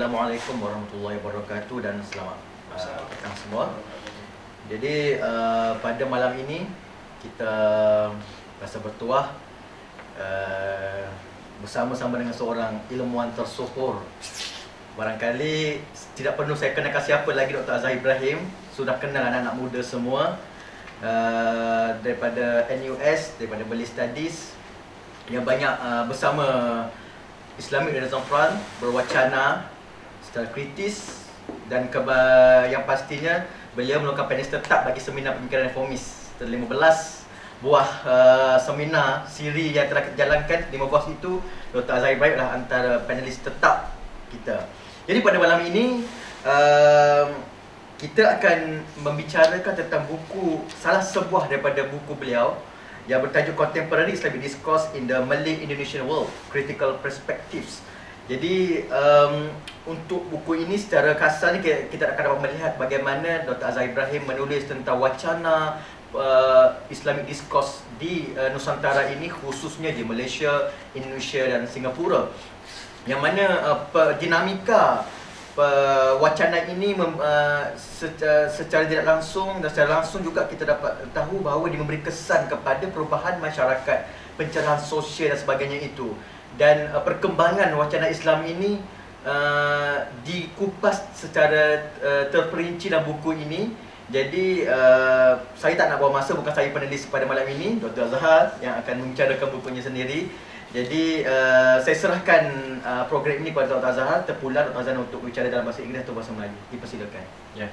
Assalamualaikum warahmatullahi wabarakatuh dan selamat datang semua. Jadi uh, pada malam ini kita rasa bertuah uh, bersama-sama dengan seorang ilmuwan tersohor. Barangkali tidak perlu saya kenalkan siapa lagi Dr. Azhar Ibrahim, sudah kenal anak-anak muda semua. Uh, daripada NUS, daripada Beli Studies yang banyak uh, bersama Islamic Renaissance Front berwacana secara kritis dan yang pastinya beliau melakukan panelis tetap bagi seminar pemikiran reformis ter-15 buah uh, seminar siri yang telah dijalankan 15 itu Dr. Azhar Ibrahim adalah antara panelis tetap kita. Jadi pada malam ini uh, kita akan membicarakan tentang buku salah sebuah daripada buku beliau yang bertajuk Contemporary Islamic Discourse in the Malay Indonesian World Critical Perspectives. Jadi um, untuk buku ini secara kasar ni kita, akan dapat melihat bagaimana Dr. Azhar Ibrahim menulis tentang wacana uh, Islamic Discourse di uh, Nusantara ini khususnya di Malaysia, Indonesia dan Singapura. Yang mana uh, dinamika wacana ini mem, uh, secara, secara tidak langsung dan secara langsung juga kita dapat tahu bahawa dia memberi kesan kepada perubahan masyarakat, pencerahan sosial dan sebagainya itu. Dan uh, perkembangan wacana Islam ini uh, dikupas secara uh, terperinci dalam buku ini. Jadi uh, saya tak nak buang masa bukan saya penulis pada malam ini Dr. Azhar yang akan membicarakan bukunya sendiri jadi uh, saya serahkan uh, program ini kepada Dr. Azhar terpulang Dr. Azhar untuk bicara dalam bahasa Inggeris atau bahasa Melayu. Dipersilakan. Ya.